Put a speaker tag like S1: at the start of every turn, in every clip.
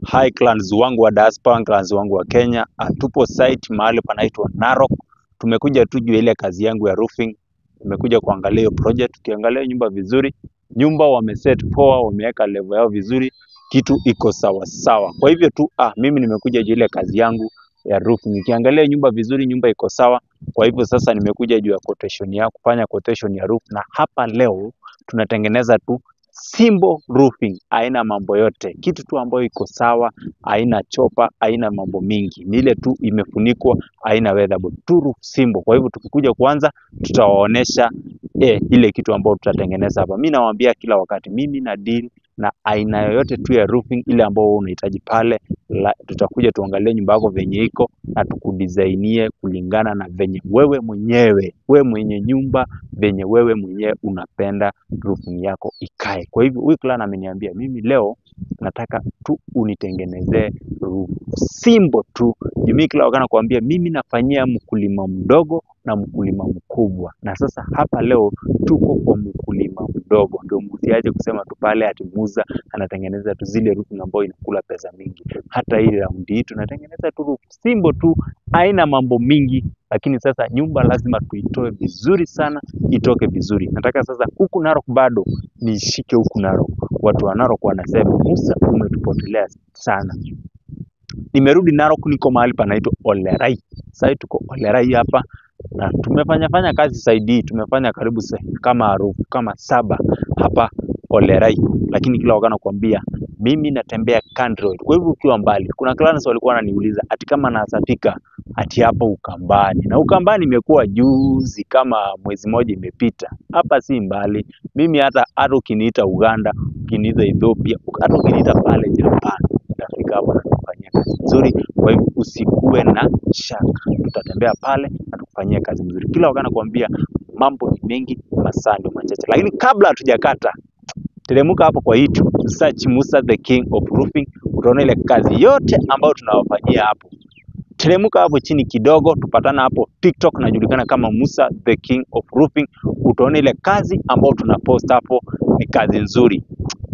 S1: Hi clans wangu wa diaspora, clans wangu wa Kenya, tupo site mahali panaitwa Narok. Tumekuja tu juu ile kazi yangu ya roofing. Tumekuja kuangalia hiyo project, tukiangalia nyumba vizuri. Nyumba wameset poa, wameweka level yao vizuri, kitu iko sawa sawa. Kwa hivyo tu ah, mimi nimekuja juu ile kazi yangu ya roofing. Nikiangalia nyumba vizuri, nyumba iko sawa. Kwa hivyo sasa nimekuja juu ya quotation ya kufanya quotation ya roof, na hapa leo tunatengeneza tu simple roofing, haina mambo yote, kitu tu ambayo iko sawa, haina chopa, haina mambo mingi, ni ile tu imefunikwa, haina weathable, tu roof simple. Kwa hivyo tukikuja kuanza, tutawaonesha eh, ile kitu ambayo tutatengeneza hapa. Mimi nawaambia kila wakati, mimi na deal na aina yoyote tu ya roofing ile ambayo unahitaji pale tutakuja tuangalie nyumba yako venye iko na tukudisainie kulingana na venye wewe mwenyewe we mwenye nyumba venye wewe mwenyewe unapenda roofing yako ikae. Kwa hivyo huyu client ameniambia mimi leo nataka tu unitengenezee roof simple tu. jumii kila wakana kuambia mimi nafanyia mkulima mdogo na mkulima mkubwa, na sasa hapa leo tuko kwa mkulima mdogo, ndio msiaje kusema tu pale ati Musa anatengeneza tu zile ruku ambayo inakula pesa mingi. Hata hii raundi hii tunatengeneza tu ruku simbo tu, aina mambo mingi, lakini sasa nyumba lazima tuitoe vizuri sana, itoke vizuri. Nataka sasa huku Narok bado nishike huku Narok. Watu wa Narok wanasema Musa, umetupotelea sana. Nimerudi Narok, niko mahali panaitwa Olerai. Sasa tuko Olerai hapa na tumefanya fanya kazi saidi, tumefanya karibu sa, kama harufu kama saba hapa Olerai, lakini kila wakati nakwambia mimi natembea road. Kwa hivyo ukiwa mbali, kuna clients walikuwa wananiuliza ati kama nasafika ati hapo Ukambani, na Ukambani imekuwa juzi kama mwezi mmoja imepita. Hapa si mbali, mimi hata hata ukiniita Uganda, ukiniita Ethiopia, hata ukiniita pale Japan, nitafika hapo na kufanya kazi nzuri. Kwa hivyo usikuwe na shaka, tutatembea pale na tukufanyia kazi mzuri. Kila wakati nakwambia mambo ni mengi, masaa ndio machache, lakini kabla hatujakata Teremka hapo kwa YouTube, search Musa the King of Roofing, utaona ile kazi yote ambayo tunawafanyia hapo. Teremka hapo chini kidogo, tupatana hapo TikTok, najulikana kama Musa the King of Roofing. Utaona ile kazi ambayo tunapost hapo, ni kazi nzuri.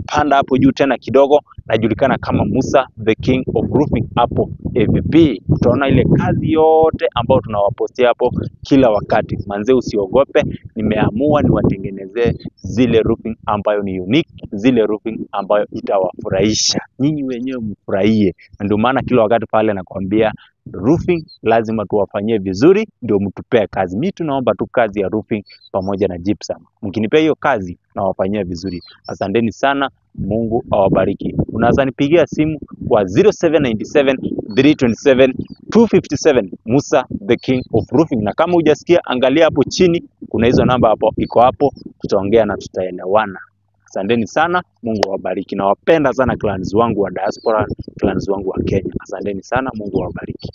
S1: Panda hapo juu tena kidogo, najulikana kama Musa the King of Roofing hapo AVP. Utaona ile kazi yote ambayo tunawapostia hapo kila wakati. Manze, usiogope, nimeamua niwatengenezee zile roofing ambayo ni unique, zile roofing ambayo itawafurahisha nyinyi wenyewe, mfurahie. Ndio maana kila wakati pale nakwambia roofing lazima tuwafanyie vizuri, ndio mtupee kazi. Mimi tunaomba tu kazi ya roofing pamoja na gypsum. Mkinipea hiyo kazi nawafanyia vizuri. Asanteni sana, Mungu awabariki. Unaweza nipigia simu kwa 0797 327 257 Musa the King of Roofing, na kama hujasikia angalia hapo chini, kuna hizo namba hapo, iko hapo, tutaongea na tutaelewana. Asanteni sana, Mungu awabariki. Nawapenda sana clans wangu wa diaspora, clans wangu wa Kenya. Asanteni sana, Mungu awabariki.